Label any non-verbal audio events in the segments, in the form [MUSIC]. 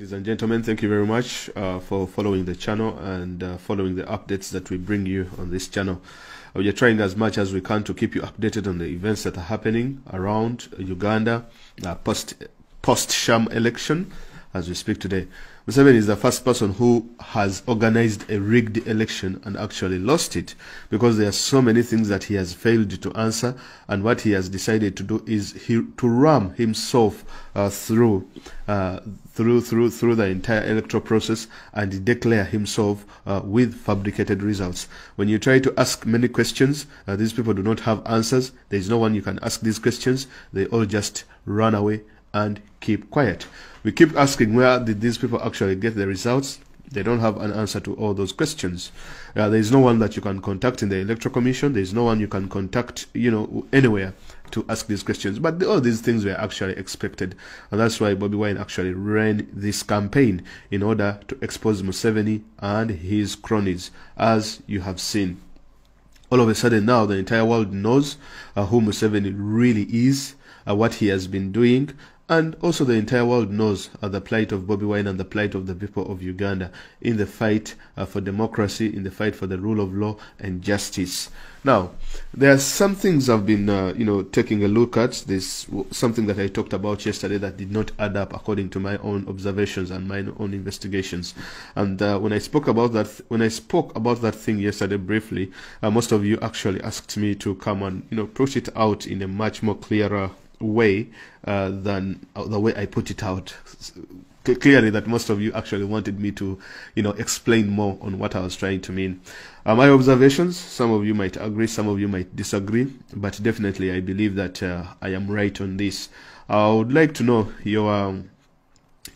Ladies and gentlemen, thank you very much uh, for following the channel and uh, following the updates that we bring you on this channel. Uh, we are trying as much as we can to keep you updated on the events that are happening around Uganda uh, post post sham election as we speak today. Museveni is the first person who has organized a rigged election and actually lost it because there are so many things that he has failed to answer and what he has decided to do is he, to ram himself uh, through uh, through through through the entire electoral process and declare himself uh, with fabricated results. When you try to ask many questions, uh, these people do not have answers. There is no one you can ask these questions. They all just run away and keep quiet. We keep asking where did these people actually get the results? They don't have an answer to all those questions. Uh, there is no one that you can contact in the electoral commission. There is no one you can contact, you know, anywhere to ask these questions. But all these things were actually expected, and that's why Bobi Wine actually ran this campaign in order to expose Museveni and his cronies, as you have seen. All of a sudden, now the entire world knows uh, who Museveni really is, uh, what he has been doing, and also the entire world knows uh, the plight of Bobi Wine and the plight of the people of Uganda in the fight uh, for democracy, in the fight for the rule of law and justice. Now, there are some things I've been, uh, you know, taking a look at. This something that I talked about yesterday that did not add up according to my own observations and my own investigations. And uh, when I spoke about that, when I spoke about that thing yesterday briefly, uh, most of you actually asked me to come and, you know, push it out in a much more clearer way uh, than uh, the way I put it out. clearly, that most of you actually wanted me to, you know, explain more on what I was trying to mean. Uh, my observations, some of you might agree, some of you might disagree, but definitely I believe that uh, I am right on this. I would like to know your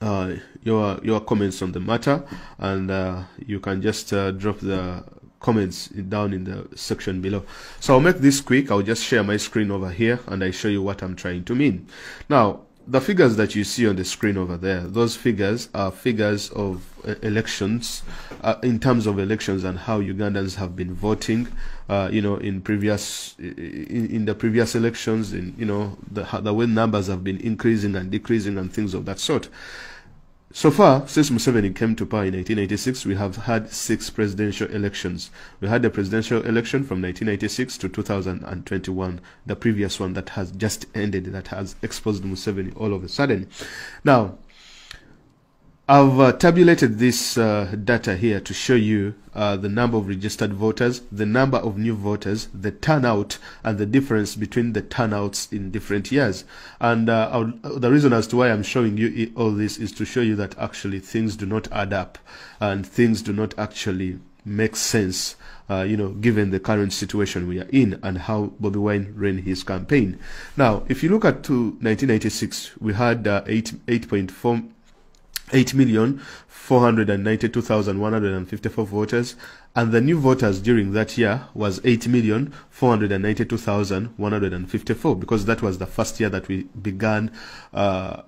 uh, your your comments on the matter, and uh, you can just uh, drop the comments down in the section below. So I'll make this quick. I'll just share my screen over here and I show you what I'm trying to mean. Now, the figures that you see on the screen over there, those figures are figures of uh, elections, uh, in terms of elections and how Ugandans have been voting, uh, you know, in previous, in, in, the previous elections, in, you know, the, the way numbers have been increasing and decreasing and things of that sort. So far, since Museveni came to power in 1986, we have had six presidential elections. We had the presidential election from 1996 to 2021, the previous one that has just ended, that has exposed Museveni all of a sudden. Now, I've uh, tabulated this uh, data here to show you uh, the number of registered voters, the number of new voters, the turnout, and the difference between the turnouts in different years. And uh, the reason as to why I'm showing you all this is to show you that actually things do not add up and things do not actually make sense, uh, you know, given the current situation we are in and how Bobi Wine ran his campaign. Now, if you look at to 1996, we had uh, 8, 8.4 8,492,154 voters and the new voters during that year was 8,492,154 because that was the first year that we began uh,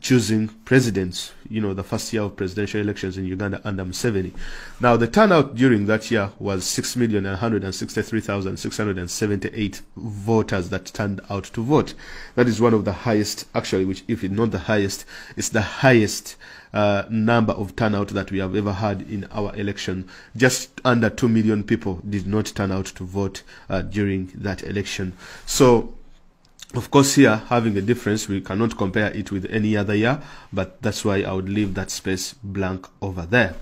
choosing presidents, you know, the first year of presidential elections in Uganda under Museveni. Now, the turnout during that year was 6,163,678 voters that turned out to vote. That is one of the highest, actually, which if not the highest, it's the highest uh, number of turnout that we have ever had in our election. Just under 2 million people did not turn out to vote uh, during that election. So, of course, here having a difference, we cannot compare it with any other year, but that's why I would leave that space blank over there.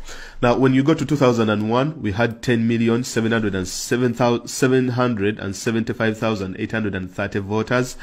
Now, when you go to 2001, we had 10,775,830 voters.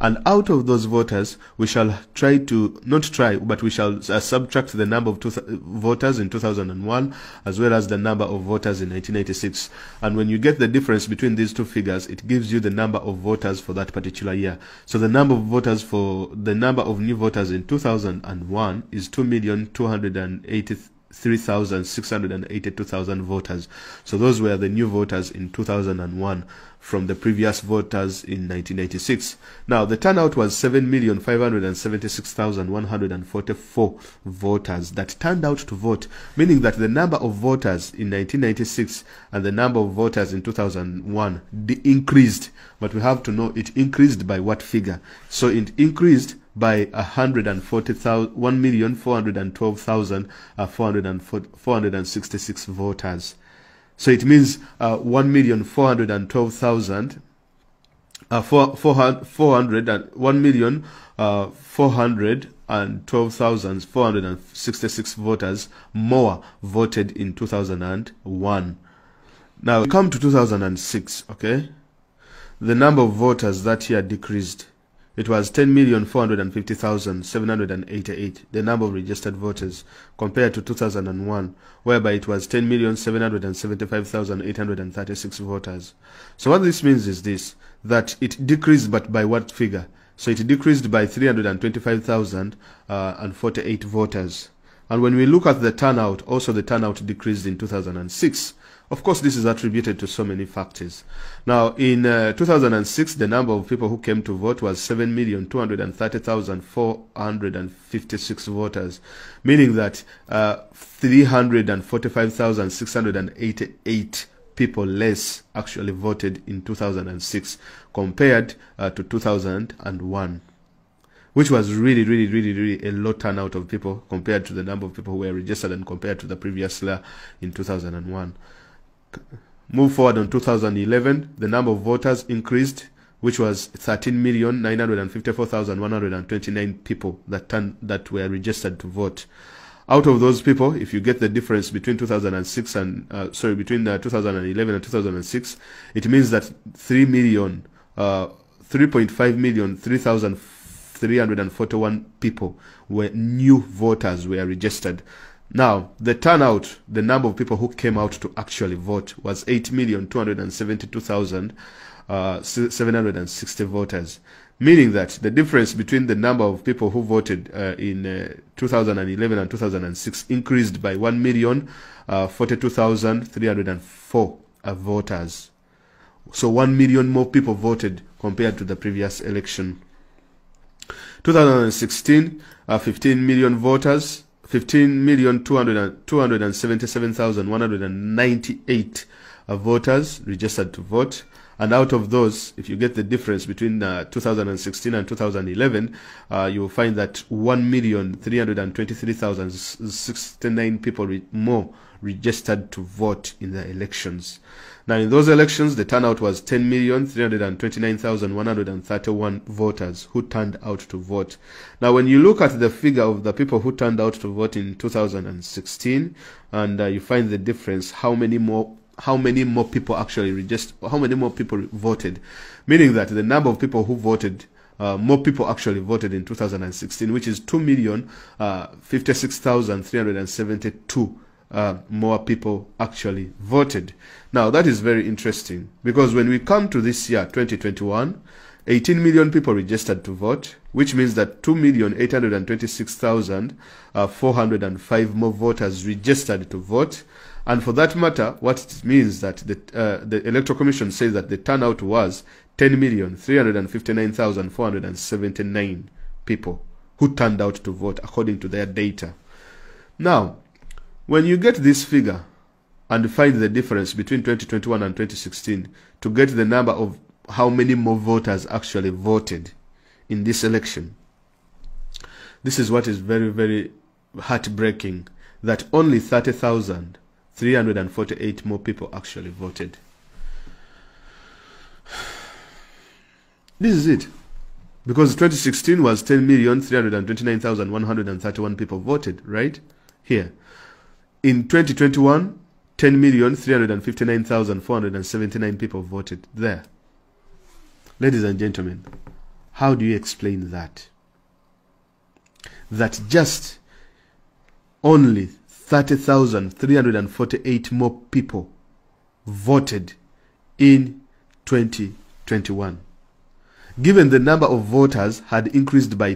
And out of those voters, we shall try to, not try, but we shall uh, subtract the number of voters in 2001 as well as the number of voters in 1986. And when you get the difference between these two figures, it gives you the number of voters for that particular year. So the number of voters for, the number of new voters in 2001 is 2,280,000. 3,682,000 voters. So those were the new voters in 2001 from the previous voters in 1986. Now, the turnout was 7,576,144 voters that turned out to vote, meaning that the number of voters in 1996 and the number of voters in 2001 increased. But we have to know it increased by what figure. So it increased by 140,000 1,412,466 voters. So it means uh, 1,412,000 uh, 400, 400 and 1 million uh, 412,466 voters more voted in 2001. Now, come to 2006, okay? The number of voters that year decreased. It was 10,450,788, the number of registered voters, compared to 2001, whereby it was 10,775,836 voters. So what this means is this, that it decreased, but by what figure? So it decreased by 325,048 uh, voters. And when we look at the turnout, also the turnout decreased in 2006. Of course, this is attributed to so many factors. Now, in uh, 2006, the number of people who came to vote was 7,230,456 voters, meaning that uh, 345,688 people less actually voted in 2006 compared uh, to 2001 which was really, really, really, really a low turnout of people compared to the number of people who were registered and compared to the previous year in 2001. Move forward on 2011, the number of voters increased, which was 13,954,129 people that, turn, that were registered to vote. Out of those people, if you get the difference between 2006 and, uh, sorry, between uh, 2011 and 2006, it means that 3 million, uh, 3.5 million, 3,341 people were new voters were registered. Now, the turnout, the number of people who came out to actually vote was 8,272,760 uh, voters meaning that the difference between the number of people who voted uh, in uh, 2011 and 2006 increased by 1 million uh, 42,304 uh, voters. So 1 million more people voted compared to the previous election. 2016, uh, 15 million voters, 15 million 277,198 uh, voters registered to vote. And out of those, if you get the difference between uh, 2016 and 2011, uh, you will find that 1,323,069 people re more registered to vote in the elections. Now, in those elections, the turnout was 10,329,131 voters who turned out to vote. Now, when you look at the figure of the people who turned out to vote in 2016, and uh, you find the difference, how many more how many more people actually registered, how many more people voted, meaning that the number of people who voted, uh, more people actually voted in 2016, which is 2 million uh, 56,372 uh, more people actually voted. Now that is very interesting because when we come to this year, 2021, 18 million people registered to vote, which means that 2,826,405 more voters registered to vote. And for that matter, what it means that the, uh, the Electoral Commission says that the turnout was 10,359,479 people who turned out to vote according to their data. Now, when you get this figure and find the difference between 2021 and 2016 to get the number of how many more voters actually voted in this election, this is what is very, very heartbreaking that only 30,000 348 more people actually voted. [SIGHS] This is it. Because 2016 was 10,329,131 people voted, right? Here. In 2021, 10,359,479 people voted there. Ladies and gentlemen, how do you explain that? That just only 30,348 more people voted in 2021. Given the number of voters had increased by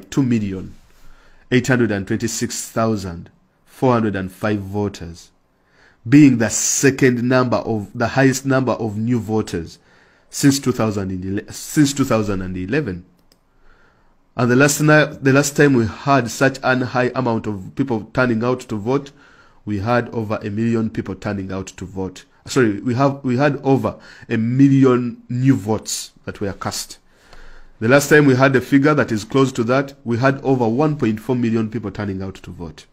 2,826,405 voters, being the second number of the highest number of new voters since 2011, since 2011. And the last, the last time we had such an high amount of people turning out to vote we had over a million people turning out to vote. Sorry, we have we had over a million new votes that were cast. The last time we had a figure that is close to that, we had over 1.4 million people turning out to vote.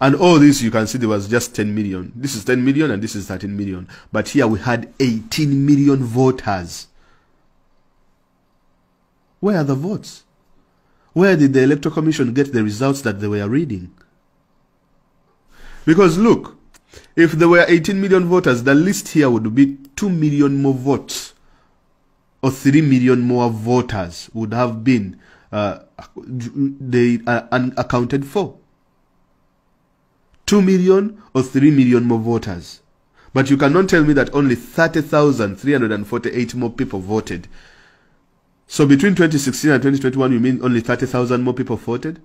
And all this, you can see there was just 10 million. This is 10 million and this is 13 million. But here we had 18 million voters. Where are the votes? Where did the Electoral Commission get the results that they were reading? Because look, if there were 18 million voters, the list here would be 2 million more votes or 3 million more voters would have been uh, they are unaccounted for. 2 million or 3 million more voters. But you cannot tell me that only 30,348 more people voted. So between 2016 and 2021, you mean only 30,000 more people voted?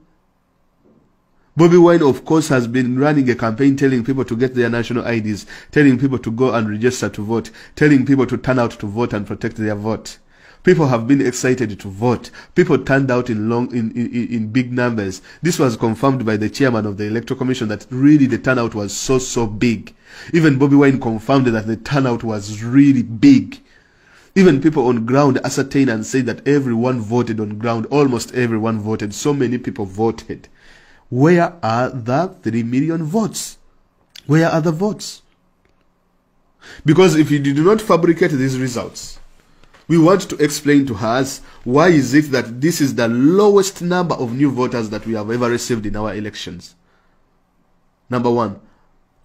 Bobi Wine, of course, has been running a campaign telling people to get their national IDs, telling people to go and register to vote, telling people to turn out to vote and protect their vote. People have been excited to vote. People turned out in long, in, in, in big numbers. This was confirmed by the chairman of the Electoral Commission that really the turnout was so, so big. Even Bobi Wine confirmed that the turnout was really big. Even people on ground ascertained and said that everyone voted on ground. Almost everyone voted. So many people voted. Where are the 3 million votes? Where are the votes? Because if you do not fabricate these results, we want to explain to us why is it that this is the lowest number of new voters that we have ever received in our elections. Number one,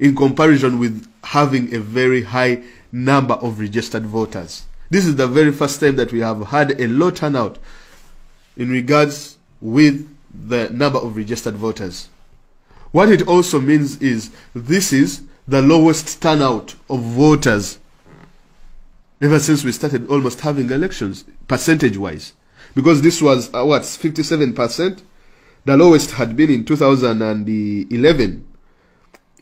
in comparison with having a very high number of registered voters. This is the very first time that we have had a low turnout in regards with the number of registered voters. What it also means is this is the lowest turnout of voters ever since we started almost having elections, percentage wise. Because this was, uh, what, 57%? The lowest had been in 2011,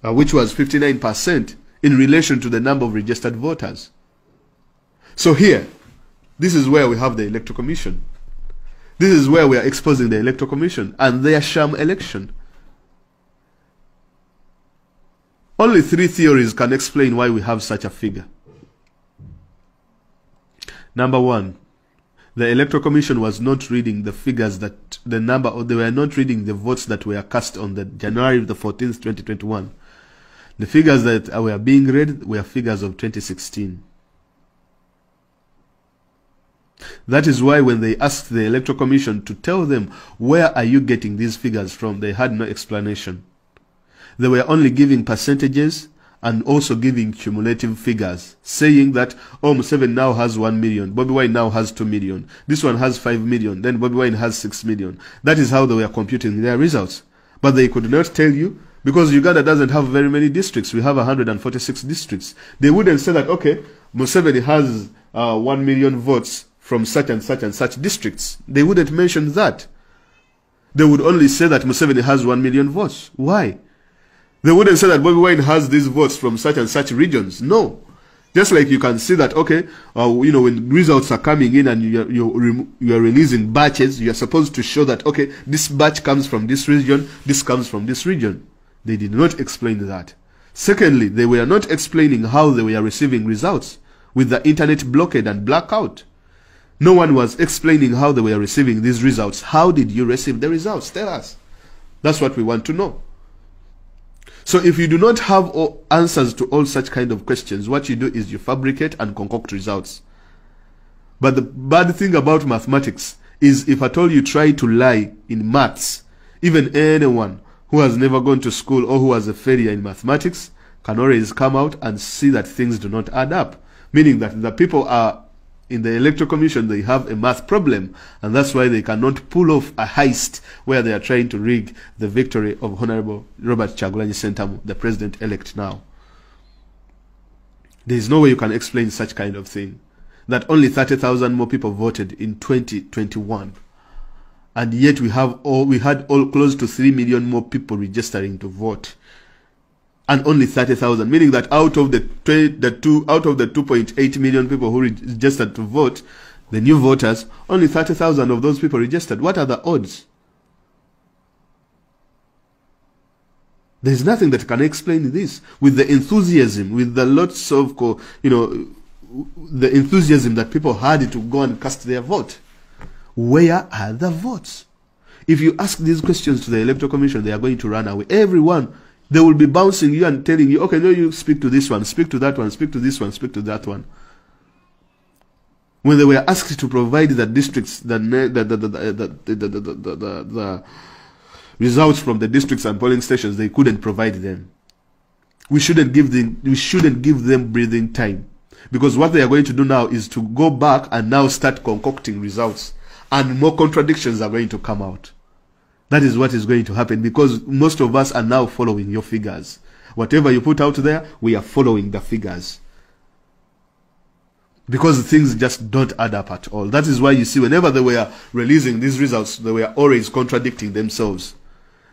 uh, which was 59% in relation to the number of registered voters. So here, this is where we have the Electoral Commission. This is where we are exposing the Electoral Commission and their sham election. Only three theories can explain why we have such a figure. Number one, the Electoral Commission was not reading the figures that the number, or they were not reading the votes that were cast on the January the 14th, 2021. The figures that were being read were figures of 2016. That is why when they asked the Electoral Commission to tell them where are you getting these figures from, they had no explanation. They were only giving percentages and also giving cumulative figures, saying that, oh, Museveni now has 1 million, Bobi Wine now has 2 million, this one has 5 million, then Bobi Wine has 6 million. That is how they were computing their results. But they could not tell you, because Uganda doesn't have very many districts. We have 146 districts. They wouldn't say that, okay, Museveni has uh, 1 million votes from such and such and such districts. They wouldn't mention that. They would only say that Museveni has 1 million votes. Why? They wouldn't say that Bobi Wine has these votes from such and such regions. No. Just like you can see that, okay, uh, you know, when results are coming in and you're, you're, you're releasing batches, you're supposed to show that, okay, this batch comes from this region, this comes from this region. They did not explain that. Secondly, they were not explaining how they were receiving results with the internet blockade and blackout. No one was explaining how they were receiving these results. How did you receive the results? Tell us. That's what we want to know. So if you do not have answers to all such kind of questions, what you do is you fabricate and concoct results. But the bad thing about mathematics is if at all you try to lie in maths, even anyone who has never gone to school or who has a failure in mathematics can always come out and see that things do not add up. Meaning that the people are in the electoral commission they have a math problem and that's why they cannot pull off a heist where they are trying to rig the victory of honorable Robert Kyagulanyi Ssentamu the president elect now. There is no way you can explain such kind of thing that only 30,000 more people voted in 2021 and yet we have all we had all close to 3 million more people registering to vote and only 30,000, meaning that out of the, the two, out of the 2.8 million people who registered to vote, the new voters, only 30,000 of those people registered. What are the odds? There's nothing that can explain this with the enthusiasm, with the lots of, you know, the enthusiasm that people had to go and cast their vote. Where are the votes? If you ask these questions to the electoral commission, they are going to run away. Everyone, they will be bouncing you and telling you, okay, no, you speak to this one, speak to that one, speak to this one, speak to that one. When they were asked to provide the districts, the the the the the, the, the, results from the districts and polling stations, they couldn't provide them. We shouldn't give them we shouldn't give them breathing time. Because what they are going to do now is to go back and now start concocting results. And more contradictions are going to come out. That is what is going to happen because most of us are now following your figures. Whatever you put out there, we are following the figures. Because things just don't add up at all. That is why you see whenever they were releasing these results, they were always contradicting themselves.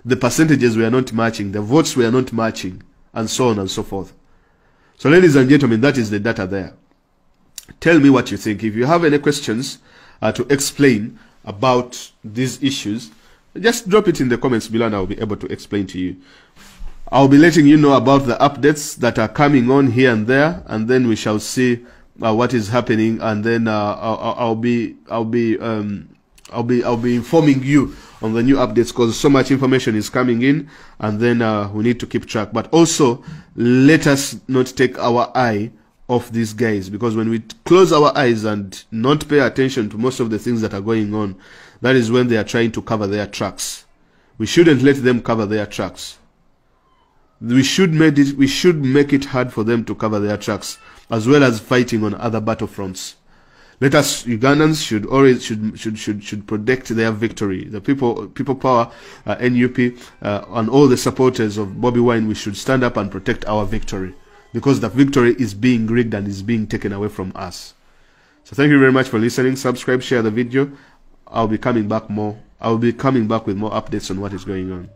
The percentages were not matching, the votes were not matching, and so on and so forth. So ladies and gentlemen, that is the data there. Tell me what you think. If you have any questions uh, to explain about these issues, just drop it in the comments below and I'll be able to explain to you. I'll be letting you know about the updates that are coming on here and there, and then we shall see uh, what is happening, and then uh, I'll, I'll, be I'll be um, I'll be I'll be informing you on the new updates because so much information is coming in, and then uh, we need to keep track. But also, let us not take our eye off these guys because when we close our eyes and not pay attention to most of the things that are going on, that is when they are trying to cover their tracks. We shouldn't let them cover their tracks. We should make it we should make it hard for them to cover their tracks, as well as fighting on other battlefronts. Let us Ugandans should always should should should should protect their victory. The people people power uh, NUP uh, and all the supporters of Bobi Wine. We should stand up and protect our victory because the victory is being rigged and is being taken away from us. So thank you very much for listening. Subscribe, share the video. I'll be coming back more. I'll be coming back with more updates on what is going on.